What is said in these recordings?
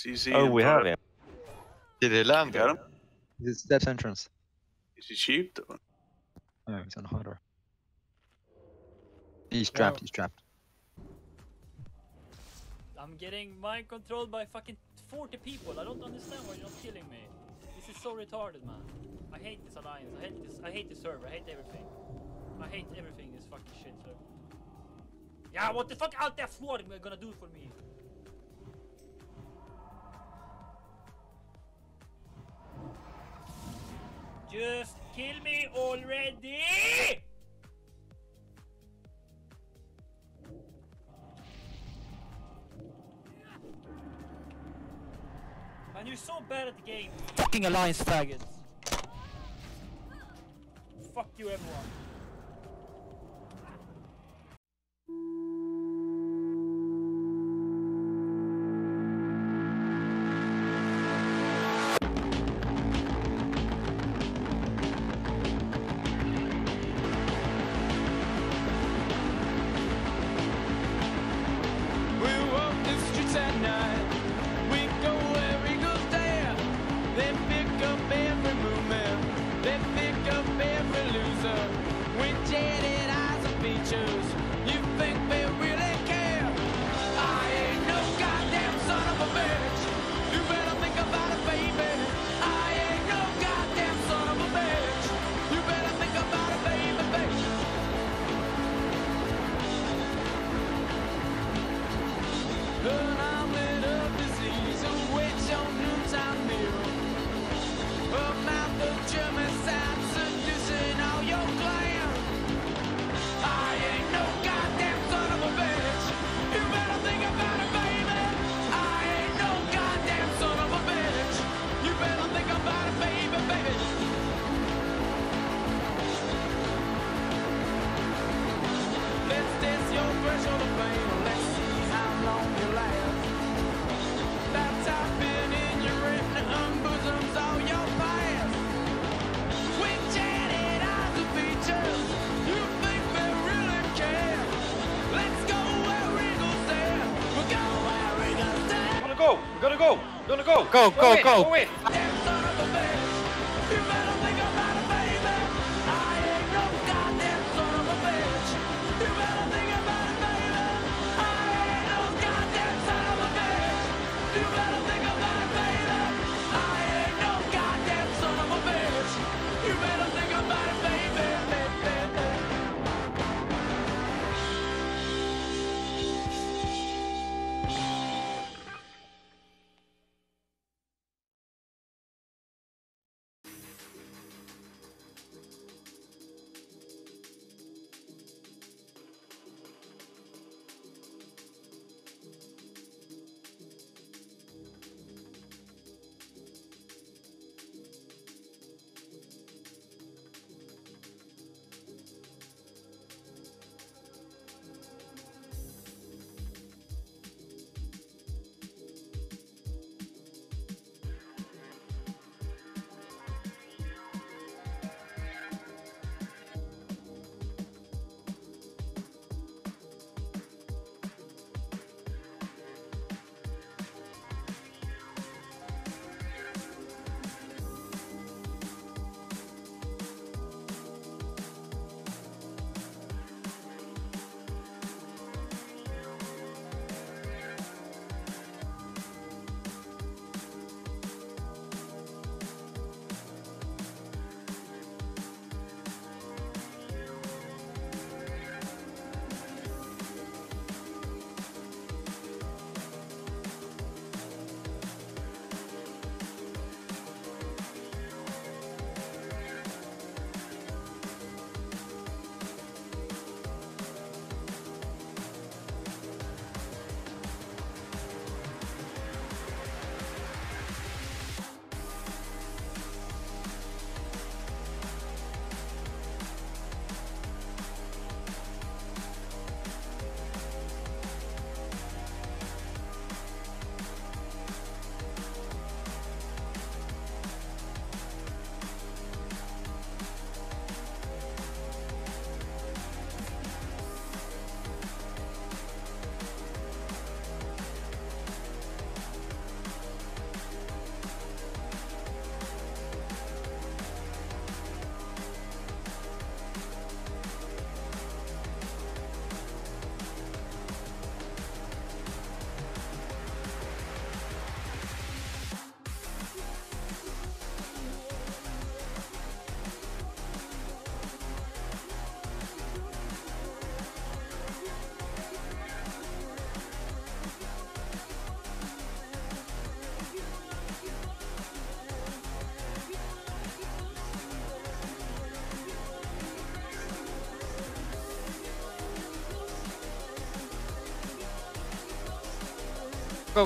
CC. Oh, we have him. Did he land? Got him? It's steps entrance. Is he cheap though? Oh, he's on harder. He's trapped, Wow. he's trapped. I'm getting mind controlled by fucking 40 people. I don't understand why you're not killing me. This is so retarded, man. I hate this alliance. I hate this. I hate the server. I hate everything. I hate everything. This fucking shit. So. Yeah, what the fuck out there floor am I gonna do for me? Just kill me already! And you're so bad at the game. Fucking alliance faggots. Fuck you everyone. Go where eagles dare. We'll go where eagles dare. Gonna go! We're gonna go! We're gonna go! Go, go, in, go. Go You. better think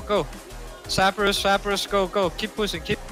go, go. Sappers, sappers, go, go. Keep pushing, keep.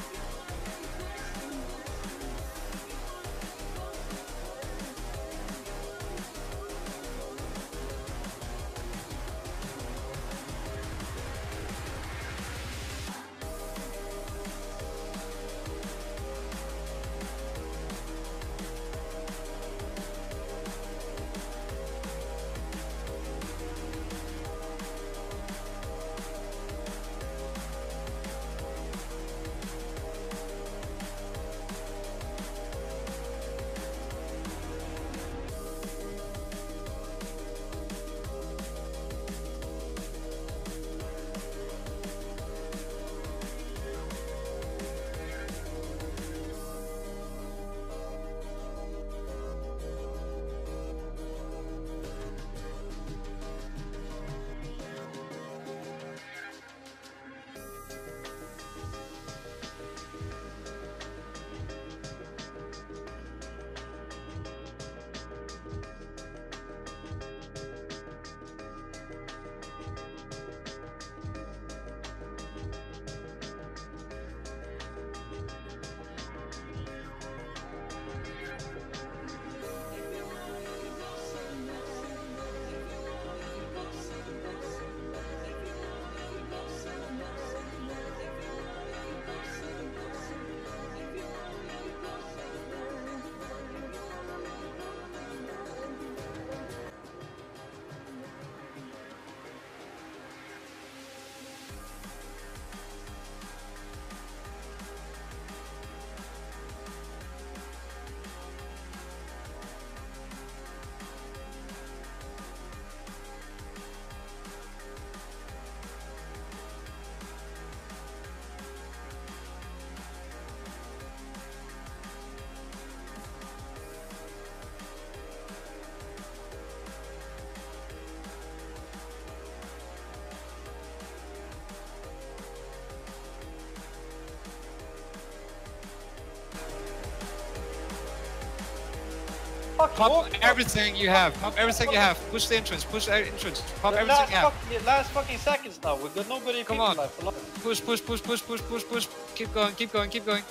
Fuck Pop off. everything you have. Pop everything you have. Push the entrance. Push the entrance. Pop The everything last, you have. fucking, last fucking seconds now. We've got nobody Come on. left alive. Push, push, push, push, push, push, push. Keep going, keep going, keep going.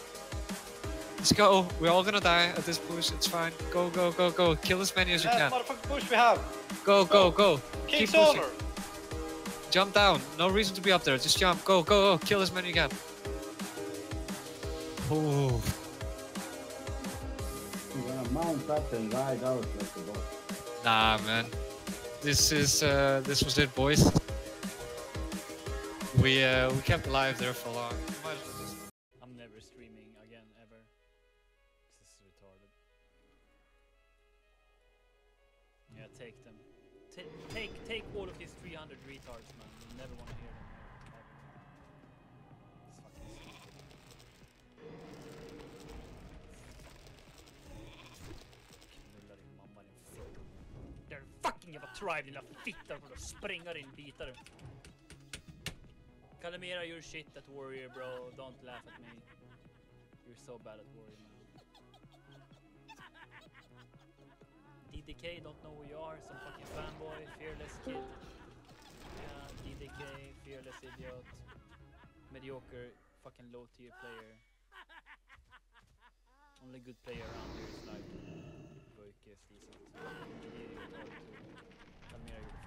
Let's go. We're all gonna die at this push. It's fine. Go, go, go, go. Kill as many as you Last can. motherfucking push we have. Go, go, go. King's Keep pushing. over. Jump down. No reason to be up there. Just jump. Go, go, go. Kill as many as you can. Oh, I'm gonna mount up and ride out like a boss. nah, man. This is uh, this was it, boys. We uh, we kept alive there for long. I'm never streaming again ever. This is retarded. Yeah, take them. Ta take take all of these 300 retards, man. You never want to hear them. Try dina tribe lilla fitta för att spränga din bitare. Calamera, you're shit at Warrior, bro. Don't laugh at me. You're so bad at Warrior, man. DDK, don't know who you are. Some fucking fanboy, fearless kid. Yeah, DDK, fearless idiot. Mediocre, fucking low tier player. Only good player around here is like mycket season. Kamira gjorde